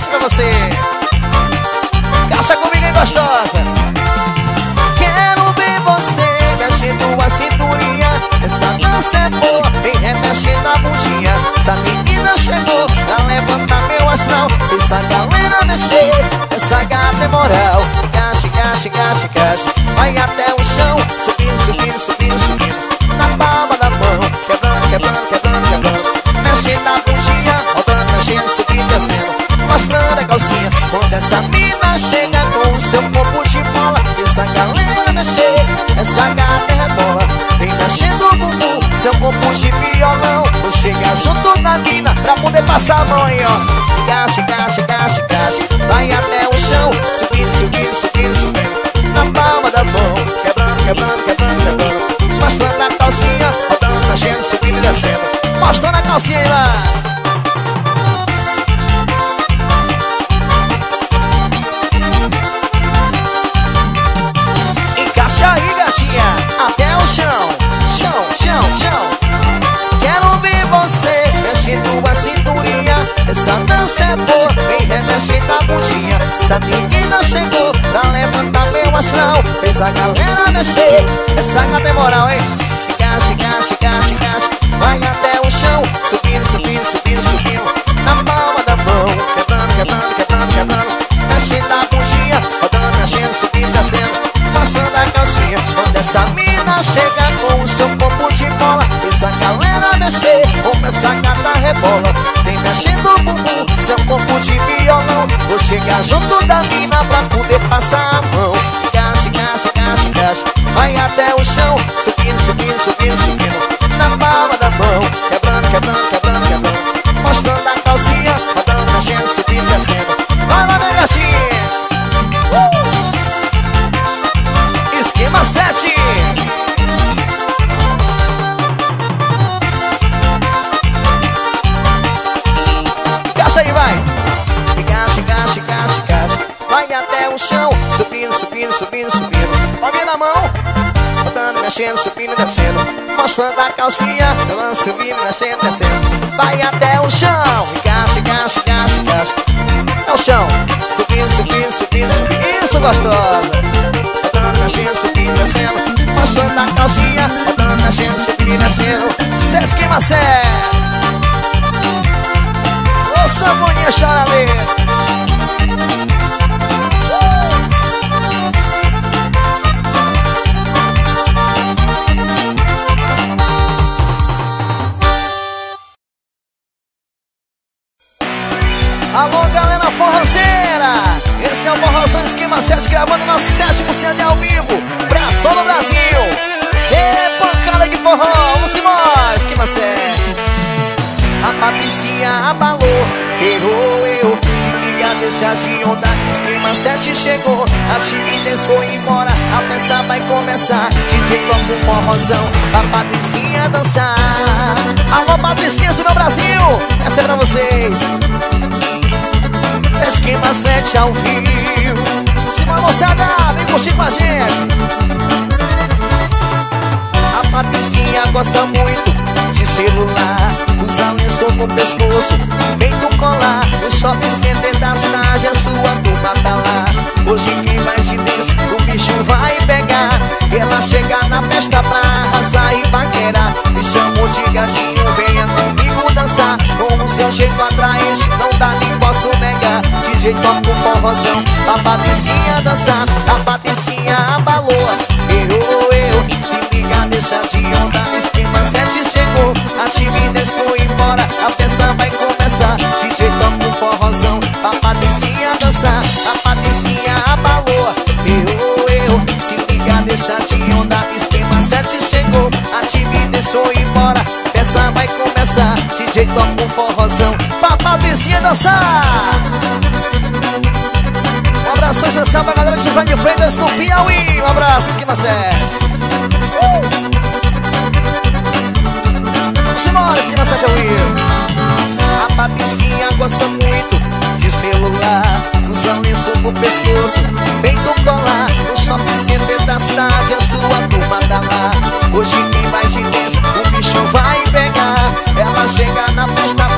7 pra você. Caça comigo, gostosa. Quero ver você mexendo a cinturinha. Essa dança é boa, vem remexendo a bundinha. Essa menina chegou pra levantar meu astral. Essa galera mexer, essa gata é moral. Gaste, gaste, gaste, gaste. Vai até o chão, subindo, subindo, subindo, subindo. Na palma da mão, quebrando, quebrando, quebrando, quebrando. Mexendo a bundinha, rodando, mexendo, subindo, descendo. Mostrando a calcinha. Quando essa mina chega com o seu corpo de bola, essa galera mexer, essa gata rebola. Vem mexendo o bumbum, seu corpo de violão. Vou chegar junto na mina pra poder passar a mão ó. Gaste, gaste, gaste, gaste. Vai até o chão, subindo, subindo, subindo, subindo. Na palma da mão, quebrando, quebrando, quebrando, quebrando. Mostrando a calcinha, rodando, mexendo, subindo e descendo. Mostrando a calcinha aí lá. Vem remexendo a bundinha. Essa menina chegou pra levantar meu astral. Fez a galera mexer. Essa gata é moral, hein? Encaixa, encaixa, encaixa, encaixa. Vai até o chão, subindo, subindo, subindo, subindo. Na palma da mão, quebrando, quebrando, quebrando, quebrando. Mexendo a bundinha, rodando, mexendo, subindo, descendo. Passando a calcinha Quando essa mina chega com o seu corpo de bola Essa galera mexer, como essa gata rebola Vem mexendo o bumbum, seu corpo de violão Vou chegar junto da mina pra poder passar a mão. Gaste, gaste, gaste, gaste Vai até o chão, subindo, subindo, subindo, subindo Na palma da mão, quebrando, quebrando, quebrando, quebrando Mostrando a calcinha, rodando, mexendo, subindo, Mexendo, subindo descendo. Mostrando a calcinha Rolando, subindo, descendo, descendo. Vai até o chão Gaste, gaste, gaste, gaste É o chão. Subindo, subindo, subindo, subindo. Isso, gostosa. Rodando, mexendo, subindo, descendo. Mostrando a calcinha, rodando, mexendo, subindo descendo. Esquema sério Ô Samoninha Charaleira Esquema 7 gravando nosso sétimo CD ao vivo pra todo o Brasil! E pancada de forró, vamos embora! Esquema 7 A Patricinha abalou, errou eu Se liga, deixa de onda, esquema 7 chegou A timidez foi embora, a festa vai começar DJ toca o forrozão, a Patricinha dançar. Alô Patricinha do meu Brasil, essa é pra vocês. Cê esquema 7 ao vivo Simbora moçada, vem curtir com a gente. A Patricinha gosta muito de celular. Usa lenço no pescoço, com colar. No shopping center da cidade, a sua turma tá lá. Hoje quem vai de dentro, o bicho vai pegar. Ela chega na festa pra arrasar e Me chamou de gatinho, venha comigo dançar. Com o seu jeito atraente, não dá nem posso negar DJ toca o forrozão, a Patricinha dançar A Patricinha abalou, eu, eu Se liga, deixa de onda, esquema 7 chegou A timidez foi embora, a festa vai começar DJ toca o forrozão, a Patricinha dançar A Patricinha abalou, eu, eu Se liga, deixa de onda, esquema 7 chegou A timidez foi embora, festa vai começar DJ toca o forrozão, pra Patricinha dançar um abraço especial pra galera de de Freitas no Piauí. Um abraço, esquema sério. Uh! Simbora, 7 ao vivo. A Patricinha gosta muito de celular. Usa lenço no pescoço, com colar. No shopping center da cidade, a sua turma tá lá. Hoje quem vai de dentro, o bicho vai pegar. Ela chega na festa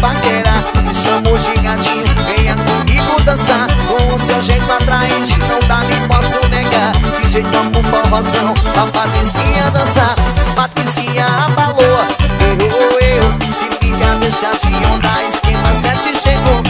paquera Me chamo de gatinho, venha comigo dançar. Com o seu jeito atraente, não dá nem posso negar. Se jeitão com forrozão, a Patricinha dançar. Patricinha abalou, errou eu. Se liga, deixa de onda, esquema 7 chegou.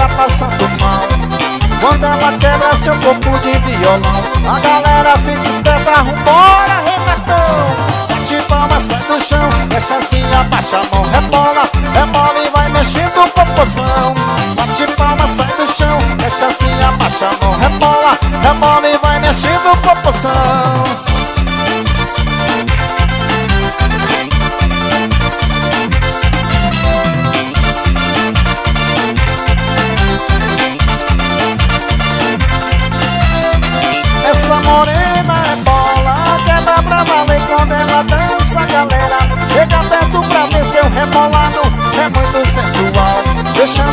Toda passando mal. Quando ela quebra seu corpo de violão, a galera fica esperta, vambora, rebatão. Bate palma, sai do chão, deixa assim, abaixa a mão, rebola, rebola e vai mexendo o popozão. Bate palma, sai do chão, deixa assim, abaixa a mão, rebola, rebola e vai mexendo o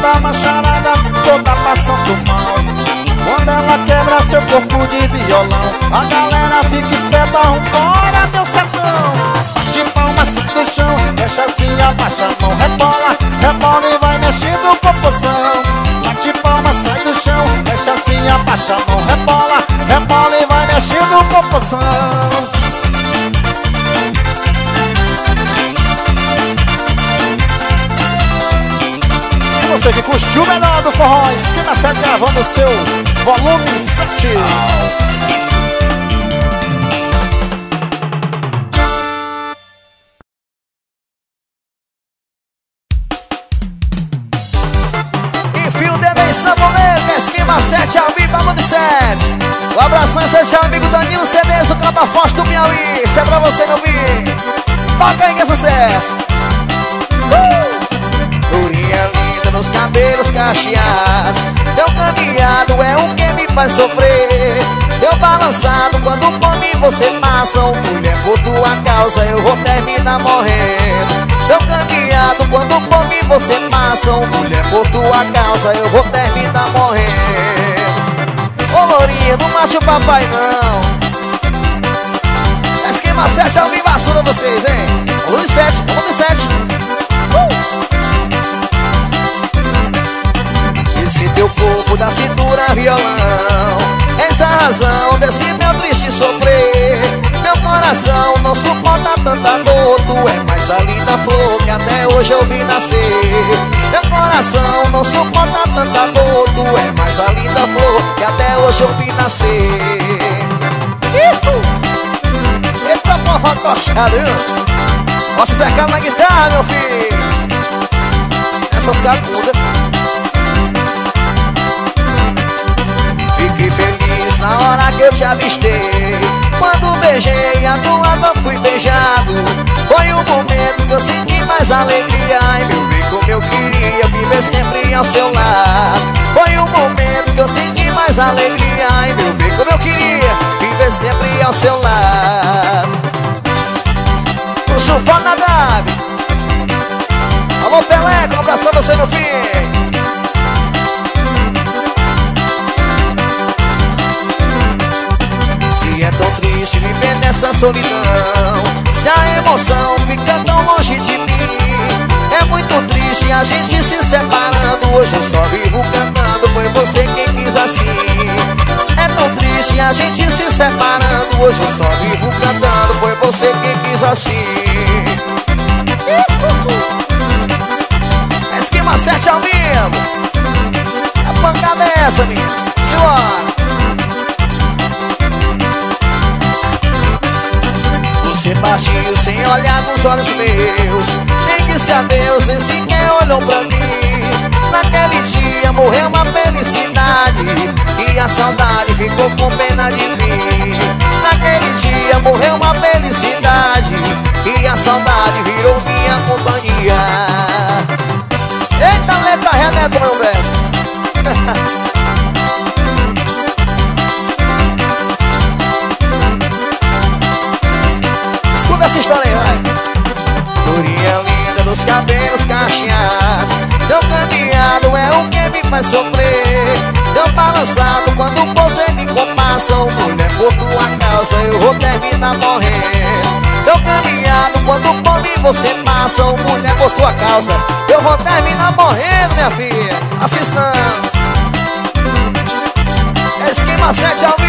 Deixando a macharada toda passando mal. Quando ela quebra seu corpo de violão, a galera fica esperta, vambora, meu sertão. De palma, sai do chão, deixa assim, abaixa a mão, rebola, rebola e vai mexendo o popozão. Bate palma, sai do chão, deixa assim, abaixa a mão, rebola, rebola e vai mexendo o você que curtiu o melhor do forró, esquina 7 gravando o seu volume 7. Oh, Mulher, por tua causa eu vou terminar morrendo. Teu caminhado quando mim você passa Mulher, por tua causa eu vou terminar morrendo. Ô Lourinha, não mate o papai não. Esse esquema 7 ao vivo assuda vocês, hein? Volume 7, volume 7 uh! Esse teu corpo da cintura violão. Essa razão desse meu triste sofrer. Meu coração não suporta tanta dor Tu é mais a linda flor que até hoje eu vi nascer. Meu coração não suporta tanta dor Tu é mais a linda flor que até hoje eu vi nascer. Ihu! Eita porra viu? Posso secar na guitarra, meu filho? Essas cacudas na hora que eu te avistei Quando beijei a tua mão fui beijado. Foi o momento que eu senti mais alegria. Ai meu bem como eu queria viver sempre ao seu lado. Foi o momento que eu senti mais alegria. Ai meu bem como eu queria viver sempre ao seu lado. O Sulfona Gabi Alô Pelé, um abraço você meu filho é tão triste viver nessa solidão. Se a emoção fica tão longe de mim É muito triste a gente se separando. Hoje eu só vivo cantando Foi você quem quis assim. É tão e a gente se separando. Hoje eu só vivo cantando Foi você quem quis assim. Esquema 7 ao vivo A pancada é essa, menina Simbora Você partiu sem olhar nos olhos meus. Nem disse adeus, nem sequer olhou pra mim. Naquele dia morreu uma felicidade E a saudade ficou com pena de mim. Naquele dia morreu uma felicidade E a saudade virou minha companhia. Eita letra Renato, meu velho essa história aí, vai. Dorinha linda dos cabelos cacheados. Teu caminhado é o que me faz sofrer. Teu balançado quando você me compassa Mulher, por tua causa eu vou terminar morrendo. Teu caminhado quando por mim você passa Mulher, por tua causa eu vou terminar morrendo, minha filha. Assistão Esquema 7 ao vivo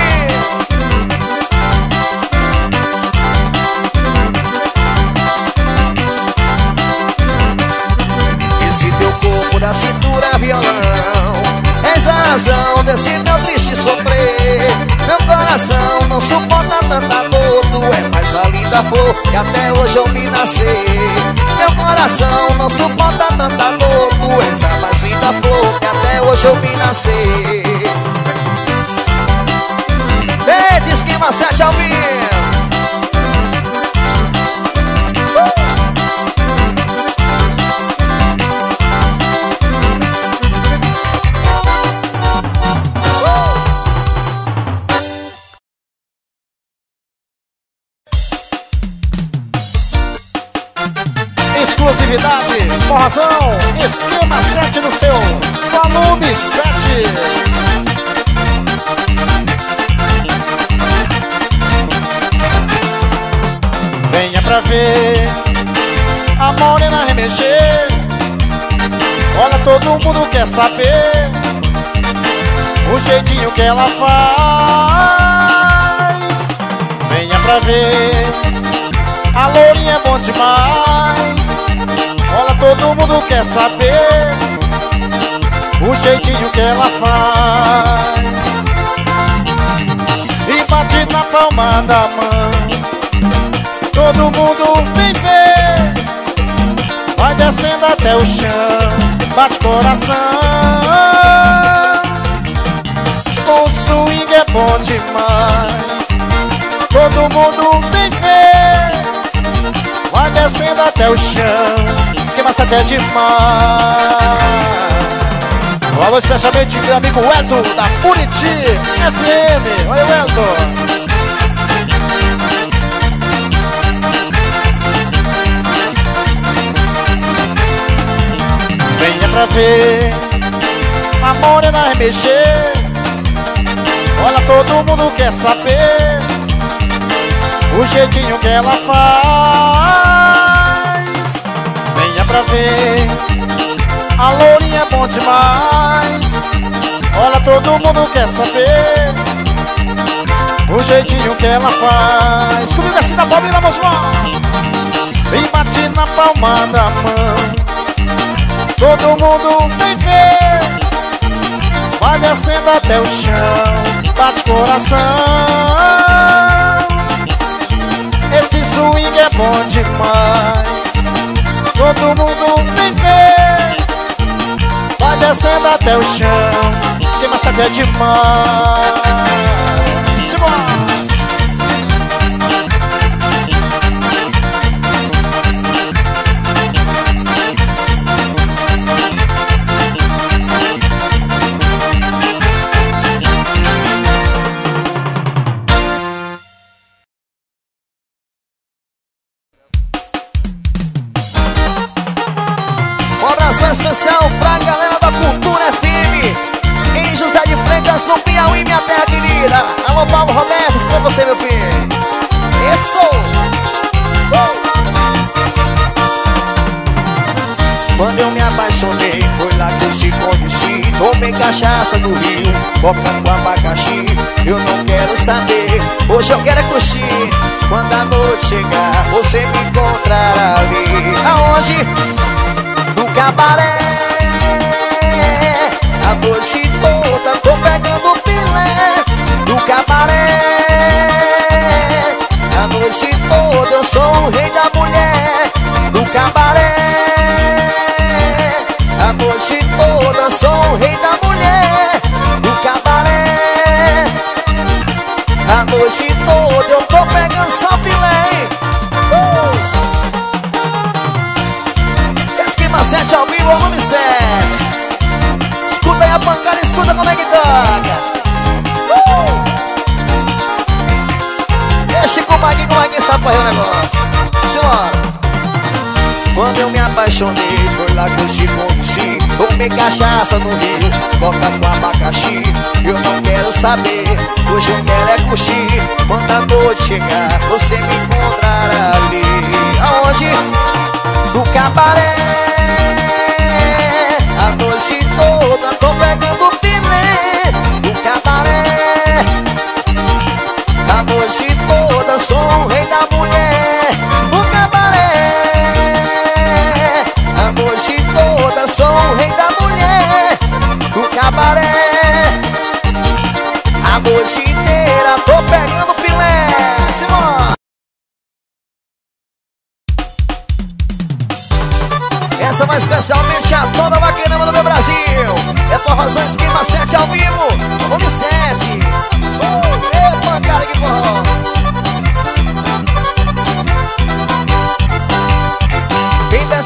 da cintura violão. És a razão desse meu triste sofrer. Meu coração não suporta tanta dor. Tu é mais a linda flor que até hoje eu me nascer Meu coração não suporta tanta dor. Tu és a mais linda flor que até hoje eu me nascer Ei, diz que você já ouviu Exclusividade, forrazão, esquema 7 no seu volume 7. Venha pra ver a morena remexer. Olha, todo mundo quer saber o jeitinho que ela faz. Venha pra ver, a lourinha é bom demais. Todo mundo quer saber o jeitinho que ela faz. E bate na palma da mão. Todo mundo vem ver. Vai descendo até o chão. Bate coração. Com swing é bom demais. Todo mundo vem ver. Vai descendo até o chão. Esquema 7 é demais. Um alô especialmente meu amigo Elton da Buriti FM. Oi, Elton. Venha pra ver a morena remexer. Olha, todo mundo quer saber o jeitinho que ela faz. Pra ver, a lourinha é bom demais. Olha, todo mundo quer saber o jeitinho que ela faz. Comigo assim na palma e na mão, Vem bate na palma da mão. Todo mundo vem ver Vai descendo até o chão Bate coração Esse swing é bom demais Todo mundo vem ver Vai descendo até o chão. Esquema sabe é demais noite toda sou o rei da mulher No cabaré. A noite toda eu tô pegando só filé uh! Se esquema 7 ao vivo, volume 7 Escuta aí a pancada, escuta como é que toca. Uh! Deixa com o Maguinho, o Maguinho sabe o negócio? Simbora quando eu me apaixonei, foi lá que eu te conheci Tomei cachaça no rio, coca com abacaxi. Eu não quero saber, hoje eu quero é curtir. Quando a noite chegar, você me encontrará ali. Aonde? No cabaré. A noite toda tô pegando filé. No cabaré. A noite toda sou o rei da mulher sou o rei da mulher No cabaré. A noite inteira tô pegando filé. Simão Essa vai especialmente a toda vaqueirama do meu Brasil. É forrozão esquema 7 ao vivo. Volume 7 uh, Epa, cara, que forró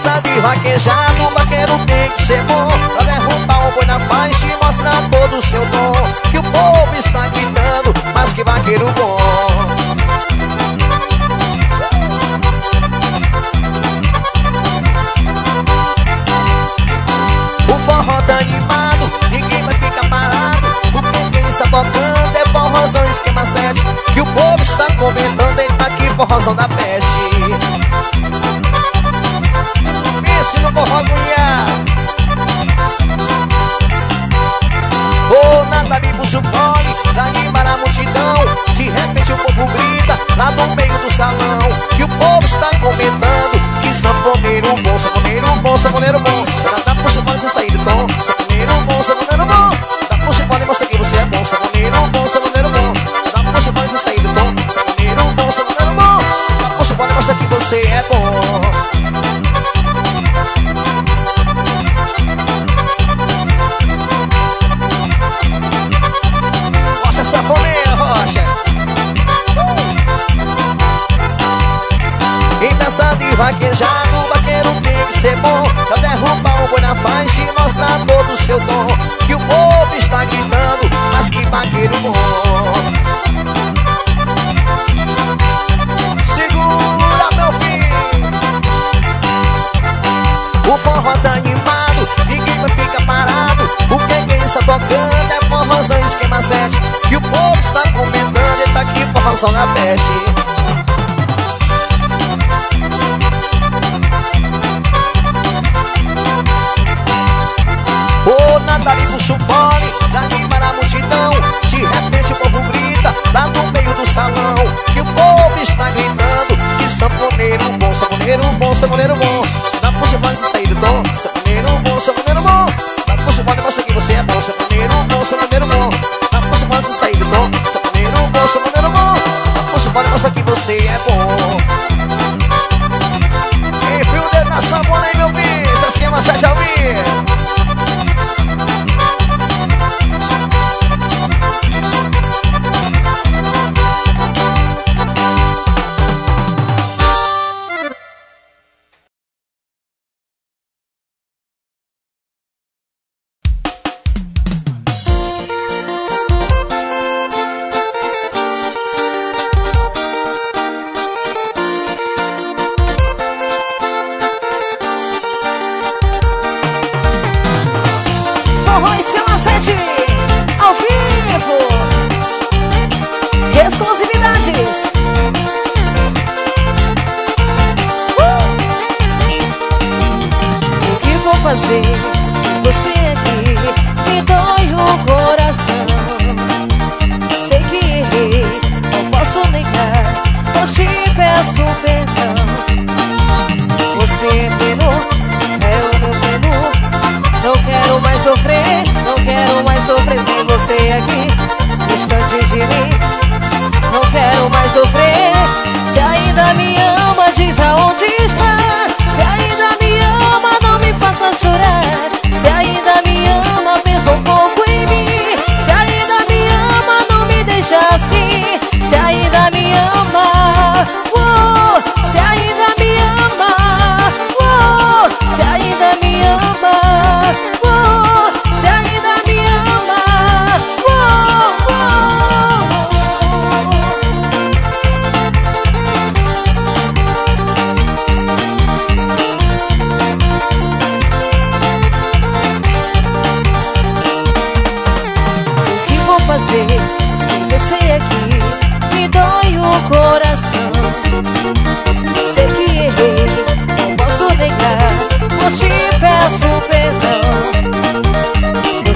Pensa de vaquejar no vaqueiro tem que ser bom. Pra derrubar o boi na paz e mostrar todo o seu dom. Que o povo está gritando, mas que vaqueiro bom. O forró tá animado, ninguém vai ficar parado. Porque quem está tocando é forrozão esquema 7 Que o povo está comentando, eita aqui forrozão da peste no forró cunhado Ô, nada me fone Pra animar a multidão. De repente o povo grita Lá no meio do salão. Que o povo está comentando Que sanfoneiro bom, sanfoneiro bom, sanfoneiro bom Dá puxa o fone se sair do tom Sanfoneiro bom, sanfoneiro bom Dá puxa o fone, mostra que você é bom Sanfoneiro bom, sanfoneiro bom Dá puxa o fone se sair do tom Sanfoneiro bom, sanfoneiro bom fazer. Sem você é aqui me dói o coração. Sei que errei, não posso negar. Hoje te peço perdão. Você é penou, é o meu penou Não quero mais sofrer, não quero mais sofrer sem você aqui. Distante de mim, não quero mais sofrer. Se ainda me ama, diz aonde está. Sem você aqui me dói o coração. Sei que errei, não posso negar Mas te peço perdão.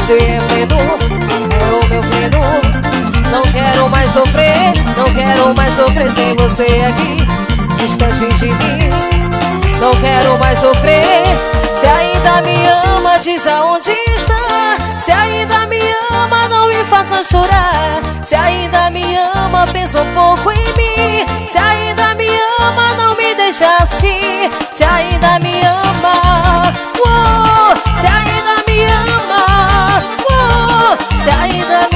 Você é pleno, é o meu pleno Não quero mais sofrer, não quero mais sofrer Sem você aqui, distante de mim Não quero mais sofrer. Se ainda me ama, diz aonde está Se ainda me ama, não me faça chorar. Se ainda me ama, pensa um pouco em mim. Se ainda me ama, não me deixa assim. Se ainda me ama oh, Se ainda me ama oh, Se ainda me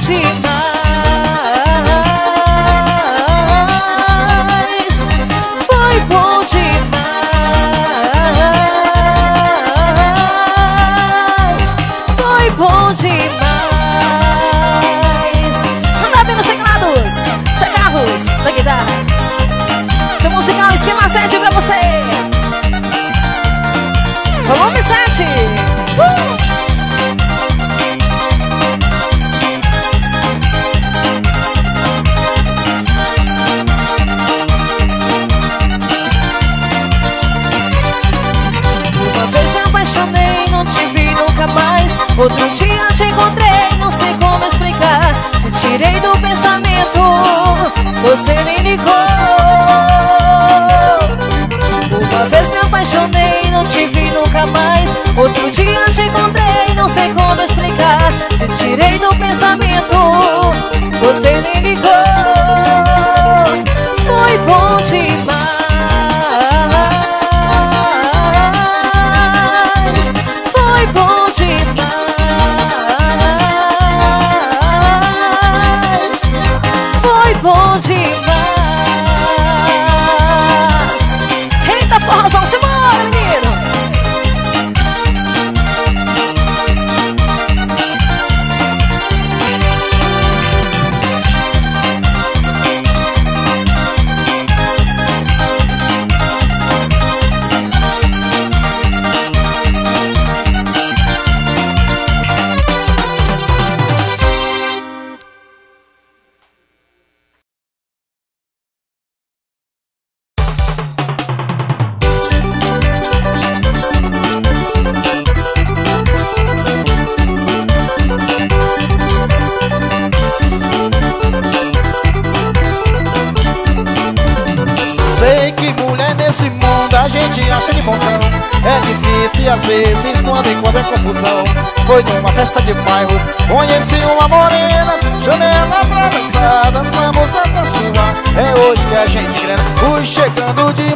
multidão. Tirei do pensamento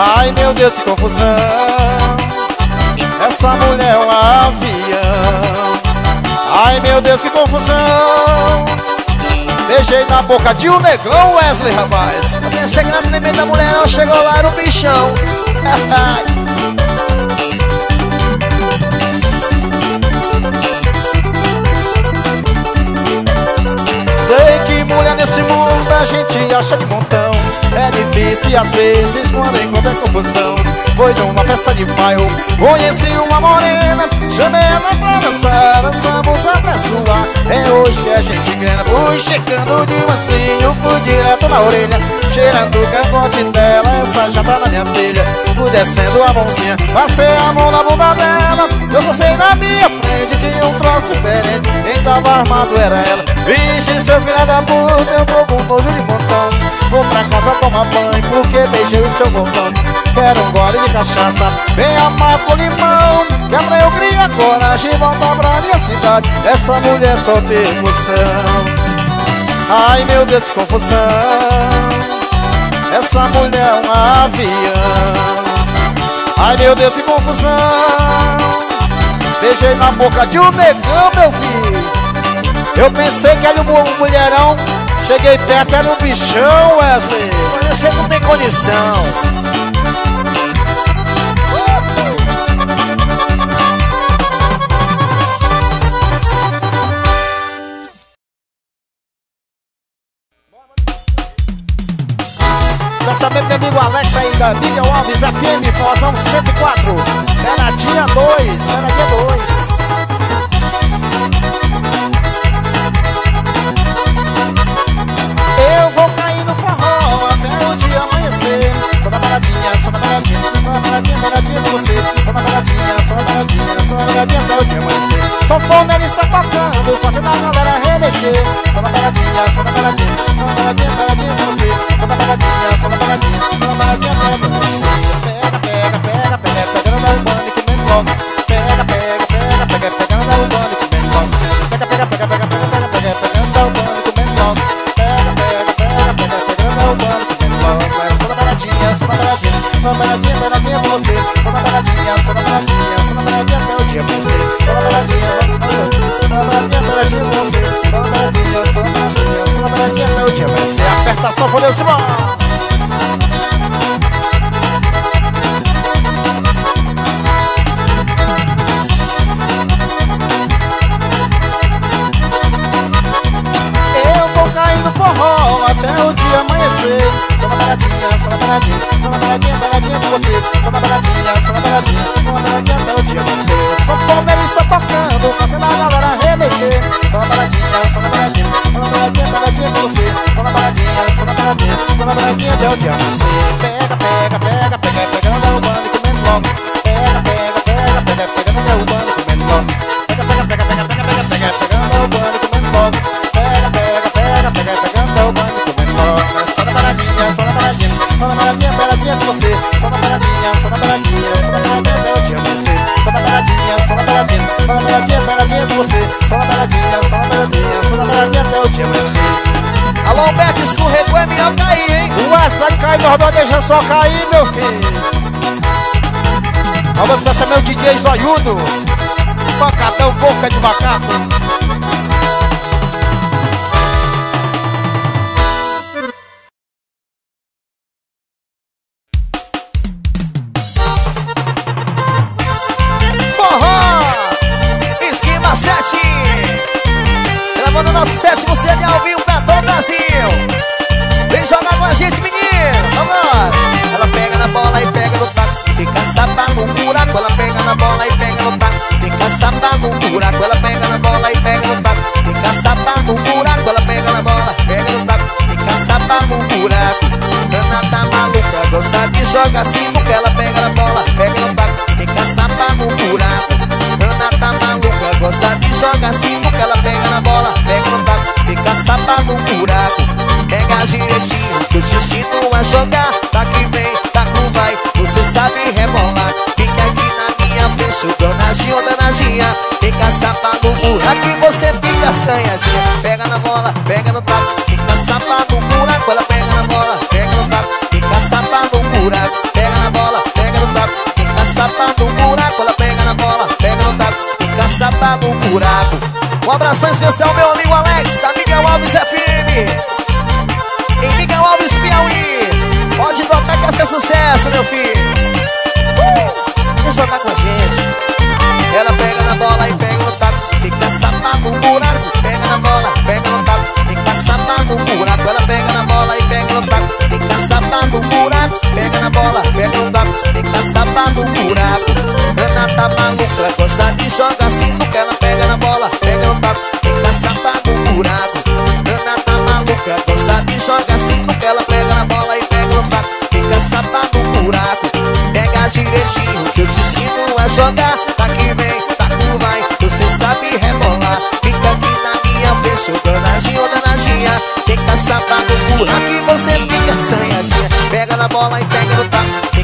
Ai meu Deus que confusão Essa mulher é um avião Ai meu Deus que confusão Beijei na boca de um negão, Wesley, rapaz. Eu pensei que na primeira mulher não chegou lá no bichão. Sei que mulher nesse mundo a gente acha de montão É difícil às vezes quando encontra confusão. Foi numa festa de bairro, conheci uma morena Chamei ela pra dançar, dançamos até suar. É hoje que a gente ganha Fui checando de mansinho, fui direto na orelha Cheirando o cangote dela, essa já tá na minha telha. Fui descendo a mãozinha, passei a mão na bunda dela. Eu só sei na minha frente, tinha um troço diferente Quem tava armado era ela. Vixe, seu filho da puta, eu tô com nojo de montão Vou pra casa tomar banho, porque beijei o seu botão. Quero um gole de cachaça, bem amar com limão. Que é eu criar coragem e voltar pra minha cidade. Essa mulher só tem emoção. Ai meu Deus, confusão. Essa mulher é um avião. Ai meu Deus, que confusão. Beijei na boca de um negão, meu filho. Eu pensei que era um mulherão Cheguei perto, era um bichão, Wesley. Mas você não tem condição. Quer saber meu amigo Alex aí da Miguel Alves FM, Fozão 104 Peradinha 2, Peradinha 2 baladinha, só na baladinha, só na baladinha, pra você Só na baladinha, só na baladinha, só na baladinha até o dia amanhecer Sanfona ele está tocando, fazendo a galera remexer Só na baladinha, só na baladinha, só na baladinha, baladinha pra você Só na baladinha, só na baladinha, só na baladinha até o dia amanhecer Pega, pega, pega, pega, pegando da urbana e comendo logo Pega, pega, pega, pega, pegando da urbana e comendo logo Pega, pega, pega, pega, pega, só na baladinha, baladinha pra você. Só na baladinha, só na baladinha, só na baladinha até o dia amanhecer Só na baladinha, só na baladinha, baladinha pra você. Só na baladinha, só na baladinha, só na baladinha até o dia amanhecer Aperta só, fodeu, Simão! Rodão, deixa só cair, meu filho. Vamos pra meu DJ zoiudo. Pancadão, boca de macaco. Buraco. Pega na bola, pega no taco, fica sapando um buraco. Ela pega na bola, pega no taco, fica sapando um buraco. Um abração especial, meu amigo Alex, da Miguel Alves FM. Em Miguel Alves Piauí. Pode tocar que esse é sucesso, meu filho. Uh! Deixa tocar com a gente. Ela pega na bola e pega no taco. Fica safado, um buraco. Pega na bola, pega no taco. Fica safado, um buraco. Ela pega na bola e pega no taco. Fica safado, um buraco. Pega na bola, pega no taco. Fica safado, um buraco. Ana tá maluca, gosta de jogar assim. que ela pega na bola, pega no taco. Fica safado, um buraco. Ana tá maluca, gosta de jogar assim. que ela pega na bola e pega no taco. Fica safado, um buraco. Pega direitinho que eu te ensino a jogar. Tá que vem, tá que vai, você sabe rebolar. Fica aqui na minha frente, ô danadinha, ô danadinha. Fica safado, um buraco e você fica assanhadinha. Na bola e pega no taco.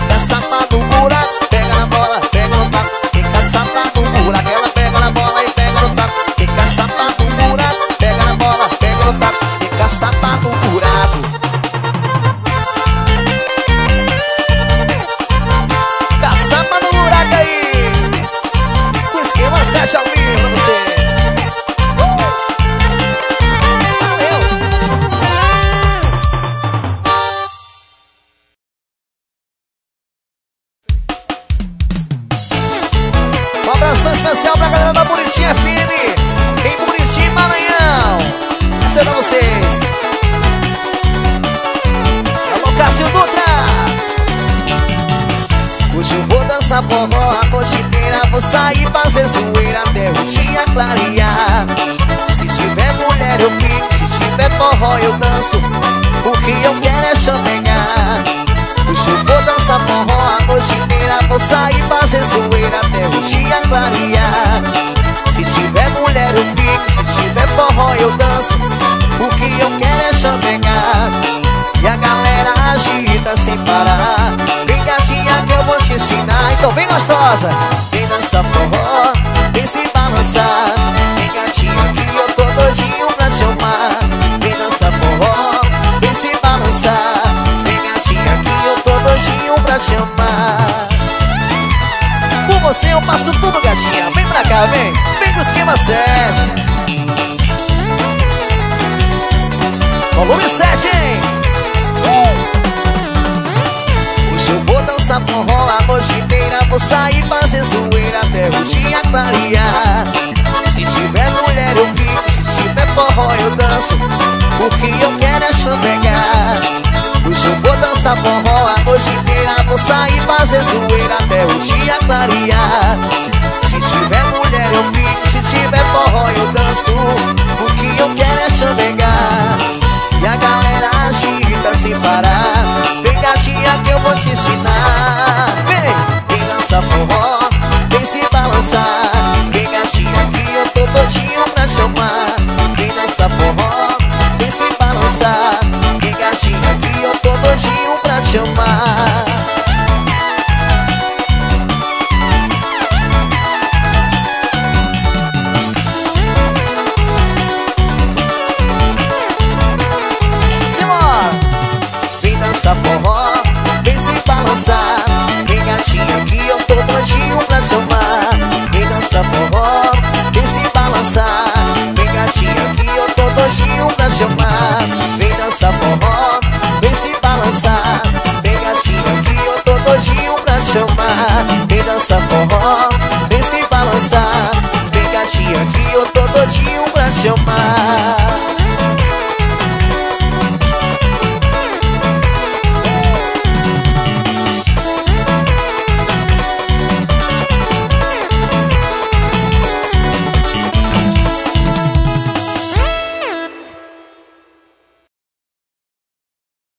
Gostosa. Vem dançar forró, vem se balançar Vem gatinha que eu tô doidinho pra te amar Vem dançar forró, vem se balançar Vem gatinha que eu tô doidinho pra te amar Com você eu faço tudo gatinha. Vem pra cá, vem, vem com esquema 7 dançar forró a noite inteira Vou sair fazer zoeira até o dia clarear. Se tiver mulher eu fico, se tiver forró eu danço. O que eu quero é chamegar Hoje eu vou dançar forró a noite inteira Vou sair fazer zoeira até o dia clarear. Se tiver mulher eu fico, se tiver forró eu danço. O que eu quero é chamegar E a galera agita sem parar Gatinha que eu vou te ensinar. Vem, vem dançar forró Vem se balançar. Vem gatinha